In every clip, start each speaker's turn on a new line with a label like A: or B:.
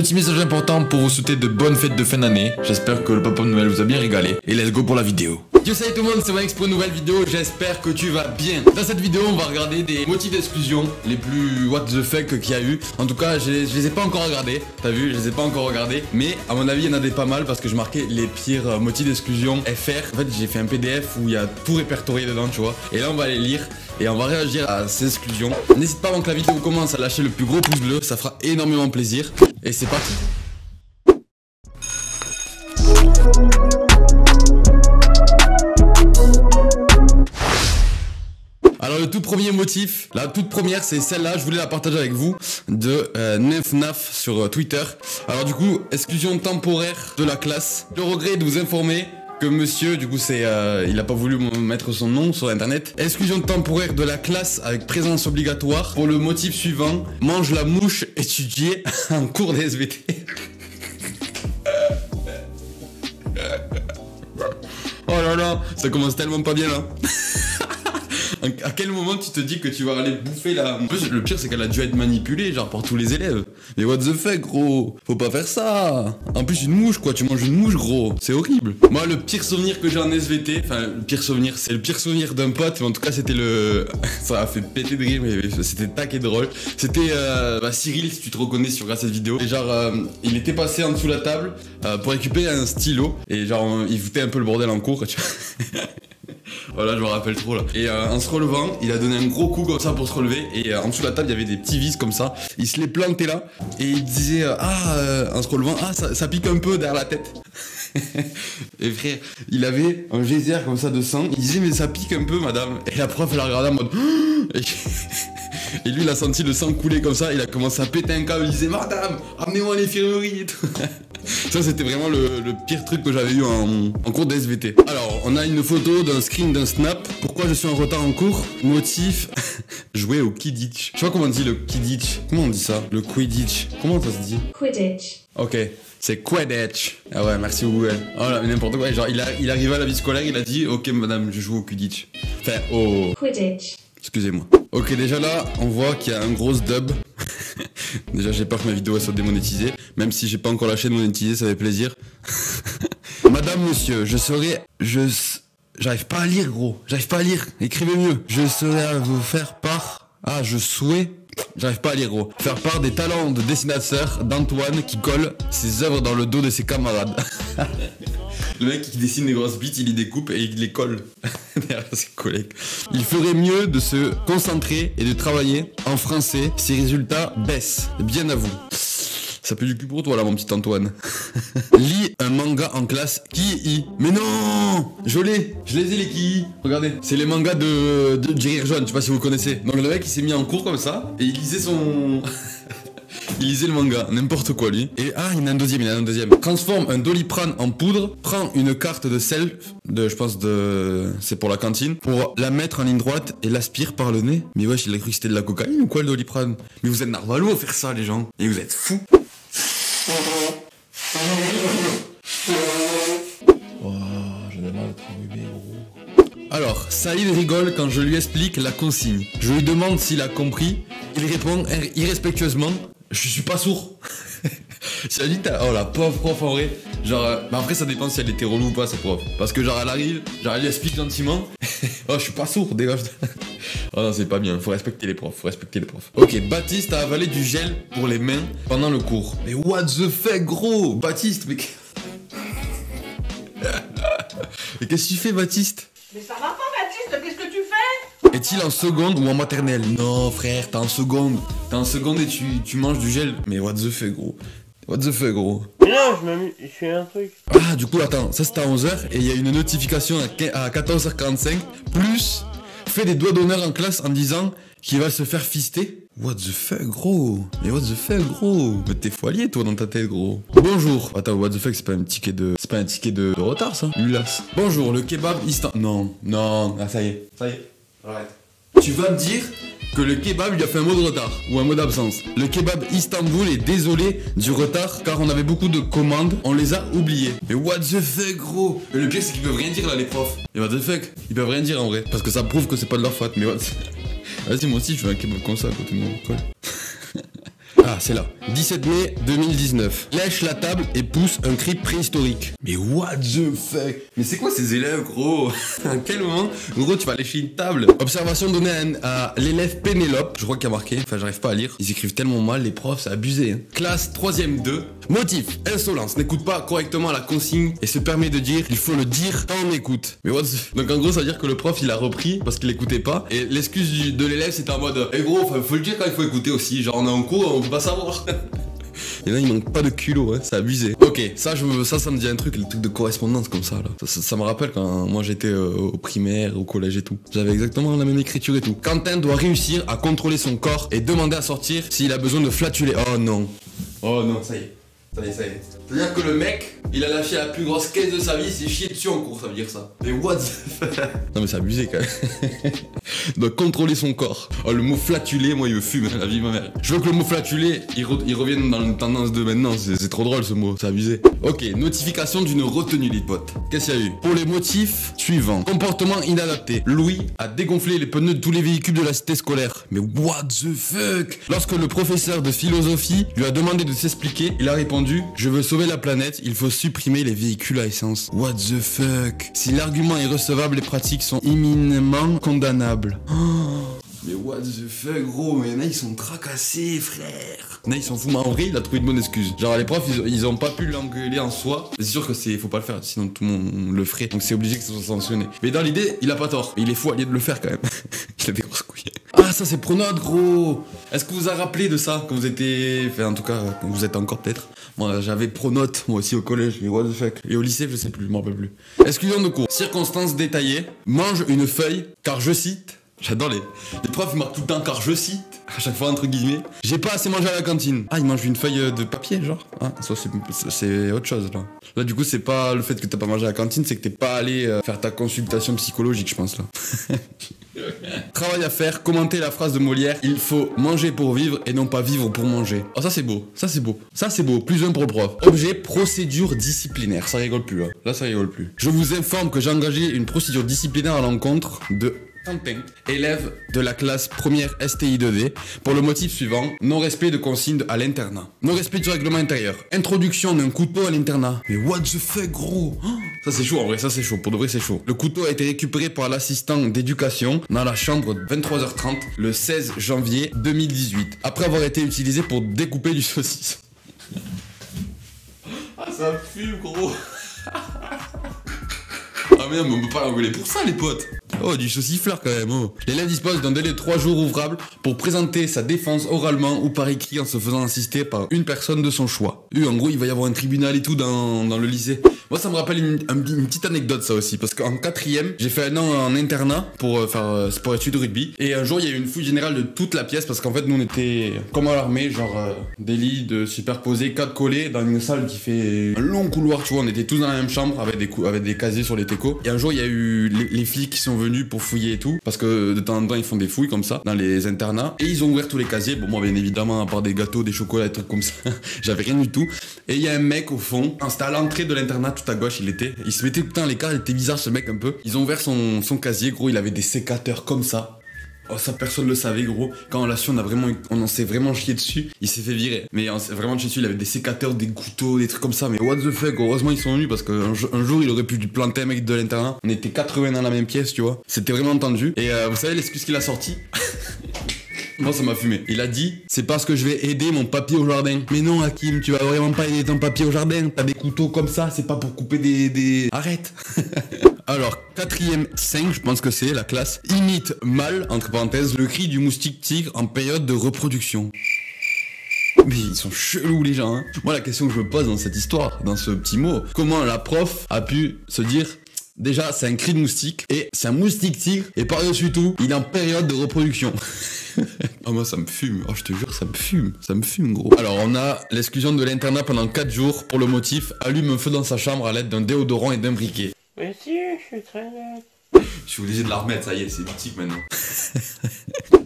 A: Petit message important pour vous souhaiter de bonnes fêtes de fin d'année. J'espère que le Papa Noël vous a bien régalé. Et let's go pour la vidéo. Yo salut tout le monde, c'est Max pour une nouvelle vidéo, j'espère que tu vas bien. Dans cette vidéo, on va regarder des motifs d'exclusion les plus what the fuck qu'il y a eu. En tout cas, je, je les ai pas encore regardés, t'as vu, je les ai pas encore regardés. Mais à mon avis, il y en a des pas mal parce que je marquais les pires euh, motifs d'exclusion FR. En fait, j'ai fait un PDF où il y a tout répertorié dedans, tu vois. Et là, on va les lire et on va réagir à ces exclusions. N'hésite pas avant que la vidéo commence à lâcher le plus gros pouce bleu, ça fera énormément plaisir. Et c'est parti. Alors le tout premier motif, la toute première c'est celle-là, je voulais la partager avec vous, de euh, Nef sur euh, Twitter. Alors du coup, exclusion temporaire de la classe. Le regret de vous informer que monsieur, du coup c'est, euh, il a pas voulu mettre son nom sur internet. Exclusion temporaire de la classe avec présence obligatoire pour le motif suivant, mange la mouche étudiée en cours des SVT. oh là là, ça commence tellement pas bien là. À quel moment tu te dis que tu vas aller bouffer la... En plus, le pire, c'est qu'elle a dû être manipulée, genre, par tous les élèves. Mais what the fuck, gros? Faut pas faire ça En plus, une mouche, quoi. Tu manges une mouche, gros. C'est horrible. Moi, le pire souvenir que j'ai en SVT, enfin, le pire souvenir, c'est le pire souvenir d'un pote, mais en tout cas, c'était le... ça a fait péter de rire, mais c'était tac et drôle. C'était euh, bah, Cyril, si tu te reconnais sur cette vidéo. Et genre, euh, il était passé en dessous de la table euh, pour récupérer un stylo. Et genre, il foutait un peu le bordel en cours, tu vois. Voilà, je me rappelle trop là. Et euh, en se relevant, il a donné un gros coup comme ça pour se relever. Et euh, en dessous de la table, il y avait des petits vis comme ça. Il se les plantait là. Et il disait euh, Ah, en se relevant, ah, ça, pique un peu derrière la tête. et frère, il avait un geyser comme ça de sang. Il disait Mais ça pique un peu, madame. Et la prof, elle a regardé en mode et, et lui, il a senti le sang couler comme ça. Il a commencé à péter un câble. Il disait Madame, amenez-moi à l'infirmerie et tout. Ça, c'était vraiment le, le, pire truc que j'avais eu en, en cours d'SVT. Alors, on a une photo d'un screen d'un snap. Pourquoi je suis en retard en cours? Motif jouer au Kidditch. Je sais pas comment on dit le Kidditch. Comment on dit ça? Le Quidditch. Comment ça se dit?
B: Quidditch.
A: Ok. C'est Quidditch. Ah ouais, merci Google. Oh là, n'importe quoi. Genre, il, a, il arrivait à la vie scolaire, il a dit Ok, madame, je joue au Quidditch. Enfin, au.
B: Quidditch.
A: Excusez-moi. Ok, déjà là, on voit qu'il y a un gros dub. déjà, j'ai peur que ma vidéo soit démonétisée. Même si j'ai pas encore lâché de monétiser, ça fait plaisir. Madame, monsieur, je serai... Je... J'arrive pas à lire, gros. J'arrive pas à lire. Écrivez mieux. Je serai à vous faire part... Ah, je souhaite... J'arrive pas à lire, gros. Faire part des talents de dessinateur d'Antoine qui colle ses œuvres dans le dos de ses camarades. Le mec qui dessine des grosses bites, il les découpe et il les colle derrière ses collègues. Il ferait mieux de se concentrer et de travailler en français. Ses résultats baissent. Bien à vous. Ça pue du cul pour toi là mon petit Antoine. Lis un manga en classe. Qui Mais non Je l'ai Je les ai les Ki Regardez. C'est les mangas de, de Jerry Jaune, je sais pas si vous connaissez. Donc le mec il s'est mis en cours comme ça et il lisait son... Il lisait le manga, n'importe quoi lui. Et ah, il y en a un deuxième, il y en a un deuxième. Transforme un doliprane en poudre, prend une carte de sel, de, je pense de, c'est pour la cantine, pour la mettre en ligne droite et l'aspire par le nez. Mais wesh, il a cru que c'était de la cocaïne ou quoi le doliprane? Mais vous êtes narvalo à faire ça les gens. Et vous êtes fous. Oh. Alors, Saïd rigole quand je lui explique la consigne. Je lui demande s'il a compris. Il répond irrespectueusement Je suis pas sourd. J'ai dit, oh la pauvre prof en vrai. Genre, euh, bah après ça dépend si elle était relou ou pas cette prof. Parce que genre elle arrive, genre elle lui explique gentiment. oh, je suis pas sourd, dégage. Oh non, c'est pas bien, faut respecter les profs, faut respecter les profs. Ok, Baptiste a avalé du gel pour les mains pendant le cours. Mais what the fuck, gros? Baptiste, mais. mais qu'est-ce que tu fais, Baptiste?
C: Mais ça va pas, Baptiste, qu'est-ce que tu fais?
A: Est-il en seconde ou en maternelle? Non, frère, t'es en seconde. T'es en seconde et tu, tu manges du gel. Mais what the fuck, gros? What the fuck, gros?
C: Mais non, je m'amuse, je fais un truc.
A: Ah, du coup, attends, ça c'était à 11h et il y a une notification à 14h45. Plus, fait des doigts d'honneur en classe en disant qu'il va se faire fister. What the fuck, gros? Mais what the fuck, gros? Mais t'es foilier, toi, dans ta tête, gros. Bonjour. Attends, what the fuck, c'est pas un ticket de... C'est pas un ticket de, retard, ça? Ulas. Bonjour, le kebab instant... Non, non, ah, ça y est, ça y est. Arrête. Tu vas me dire que le kebab lui a fait un mot de retard ou un mot d'absence. Le kebab Istanbul est désolé du retard car on avait beaucoup de commandes, on les a oubliées. Mais what the fuck gros? Mais le pire c'est qu'ils peuvent rien dire là les profs. Et what the fuck? Ils peuvent rien dire en vrai parce que ça prouve que c'est pas de leur faute. Mais what Vas-y moi aussi je veux un kebab comme ça à côté de mon école. C'est là. 17 mai 2019. Lèche la table et pousse un cri préhistorique. Mais what the fuck? Mais c'est quoi ces élèves, gros? À quel moment, gros, tu vas lécher une table Observation donnée à, l'élève Pénélope. Je crois qu'il y a marqué. Enfin, j'arrive pas à lire. Ils écrivent tellement mal, les profs, c'est abusé. Hein. Classe 3ème 2. Motif, insolence. N'écoute pas correctement la consigne et se permet de dire il faut le dire quand on écoute. Mais what the... Donc en gros, ça veut dire que le prof, il a repris parce qu'il écoutait pas. Et l'excuse de l'élève, c'était en mode Eh gros, faut le dire quand il faut écouter aussi. Genre, on est en cours, on peut pas Et là, il manque pas de culot, hein, c'est abusé. Ok, ça, je, ça, ça me dit un truc, le truc de correspondance comme ça, là. Ça, me rappelle quand moi j'étais euh, au primaire, au collège et tout. J'avais exactement la même écriture et tout. Quentin doit réussir à contrôler son corps et demander à sortir s'il a besoin de flatuler. Oh non. Oh non, ça y est. Ça y est, ça y est. C'est-à-dire que le mec, il a lâché la plus grosse caisse de sa vie, s'est chié dessus en cours, ça veut dire ça. Mais what Non mais c'est abusé quand même. Donc contrôler son corps. Oh le mot flatulé, moi il me fume, la vie de ma mère. Je veux que le mot flatulé, il, revienne dans une tendance de maintenant, c'est trop drôle ce mot, c'est abusé. Ok, notification d'une retenue les potes. Qu'est-ce qu'il y a eu? Pour les motifs suivants. Comportement inadapté. Louis a dégonflé les pneus de tous les véhicules de la cité scolaire. Mais what the fuck? Lorsque le professeur de philosophie lui a demandé de s'expliquer, il a répondu je veux sauver la planète, il faut supprimer les véhicules à essence. What the fuck? Si l'argument est recevable, les pratiques sont imminemment condamnables. Mais what the fuck, gros, mais là ils sont tracassés, frère. Là ils s'en foutent, mais en vrai, il a trouvé une bonne excuse. Genre, les profs, ils, ont pas pu l'engueuler en soi. C'est sûr que c'est, faut pas le faire, sinon tout le monde le ferait. Donc c'est obligé que ça soit sanctionné. Mais dans l'idée, il a pas tort. Il est fou allié de le faire quand même. il a des grosses couilles. Ah, ça c'est Pronote, gros. Est-ce que vous vous a rappelé de ça quand vous étiez. Enfin, en tout cas, quand vous êtes encore peut-être? J'avais Pronote, moi aussi au collège. What the fuck. Et au lycée, je sais plus, je m'en rappelle plus. Exclusion de cours. Circonstances détaillées. Mange une feuille, car je cite. J'adore les. Les profs marquent tout le temps car je cite, à chaque fois entre guillemets. J'ai pas assez mangé à la cantine. Ah, ils mangent une feuille de papier, genre. Ah, ça c'est autre chose là. Là, du coup, c'est pas le fait que t'as pas mangé à la cantine, c'est que t'es pas allé euh, faire ta consultation psychologique, je pense là. Travail à faire, commenter la phrase de Molière il faut manger pour vivre et non pas vivre pour manger. Oh, ça c'est beau, ça c'est beau, ça c'est beau. Plus un pour le prof. Objet, procédure disciplinaire. Ça rigole plus là. Là, ça rigole plus. Je vous informe que j'ai engagé une procédure disciplinaire à l'encontre de Quentin, élève de la classe première STI 2D, pour le motif suivant, non-respect de consignes à l'internat. Non-respect du règlement intérieur. Introduction d'un couteau à l'internat. Mais what the fuck, gros? Oh, Ça c'est chaud, en vrai, ça c'est chaud. Pour de vrai, c'est chaud. Le couteau a été récupéré par l'assistant d'éducation dans la chambre 23h30 le 16 janvier 2018, après avoir été utilisé pour découper du saucisse. ah, ça fume, gros Ah merde, mais on peut pas l'engueuler pour ça, les potes Oh, du saucifleur quand même, oh. L'élève dispose d'un délai de 3 jours ouvrables pour présenter sa défense oralement ou par écrit en se faisant assister par une personne de son choix. Euh, en gros, il va y avoir un tribunal et tout dans, dans le lycée. Moi, ça me rappelle une, petite anecdote, ça aussi. Parce qu'en quatrième, j'ai fait un an en internat pour euh, faire euh, sport études rugby. Et un jour, il y a eu une fouille générale de toute la pièce parce qu'en fait, nous, on était comme à l'armée, genre des lits de superposés, quatre collés dans une salle qui fait un long couloir, tu vois. On était tous dans la même chambre avec des, casiers sur les técos. Et un jour, il y a eu les, les flics qui sont venus pour fouiller et tout. Parce que de temps en temps, ils font des fouilles comme ça dans les internats. Et ils ont ouvert tous les casiers. Bon, moi, bien évidemment, à part des gâteaux, des chocolats, des trucs comme ça, j'avais rien du tout. Et il y a un mec au fond. C'était à l'entrée de l'internat, à gauche, il était. Il se mettait à l'écart. Il était bizarre, ce mec, un peu. Ils ont ouvert son, casier, gros. Il avait des sécateurs comme ça. Oh, ça, personne le savait, gros. Quand on l'a su, on a vraiment, on en s'est vraiment chié dessus. Il s'est fait virer. Mais on s'est vraiment chié dessus. Il avait des sécateurs, des couteaux, des trucs comme ça. Mais what the fuck, heureusement, ils sont venus parce qu'un un jour, il aurait pu planter un mec de l'internat. On était 80 dans la même pièce, tu vois. C'était vraiment tendu. Et euh, vous savez l'excuse qu'il a sorti Moi, ça m'a fumé. Il a dit, c'est parce que je vais aider mon papier au jardin. Mais non, Hakim, tu vas vraiment pas aider ton papier au jardin. T'as des couteaux comme ça, c'est pas pour couper des... des... Arrête Alors, quatrième 5, je pense que c'est la classe, imite mal, entre parenthèses, le cri du moustique tigre en période de reproduction. Mais ils sont chelous les gens. Hein. Moi la question que je me pose dans cette histoire, dans ce petit mot, comment la prof a pu se dire Déjà, c'est un cri de moustique et c'est un moustique tigre et par-dessus tout, il est en période de reproduction? oh moi ça me fume, oh je te jure ça me fume, ça me fume gros. Alors on a l'exclusion de l'internat pendant 4 jours pour le motif allume un feu dans sa chambre à l'aide d'un déodorant et d'un briquet.
C: Mais si, je suis très.
A: Je suis obligé de la remettre, ça y est, c'est mythique maintenant.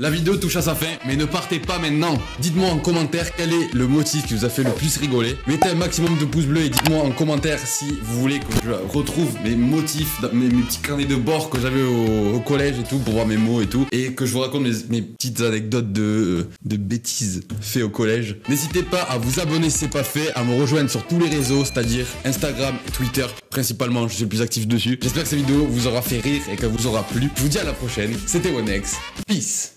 A: la vidéo touche à sa fin, mais ne partez pas maintenant. Dites-moi en commentaire quel est le motif qui vous a fait le plus rigoler. Mettez un maximum de pouces bleus et dites-moi en commentaire si vous voulez que je retrouve mes motifs, mes, petits carnets de bord que j'avais au, collège et tout, pour voir mes mots et tout. Et que je vous raconte mes, petites anecdotes de, de bêtises faites au collège. N'hésitez pas à vous abonner si c'est pas fait, à me rejoindre sur tous les réseaux, c'est-à-dire Instagram Twitter principalement, je suis le plus actif dessus. J'espère que cette vidéo vous aura fait rire et que vous aura plu. Je vous dis à la prochaine. C'était Onex. Peace.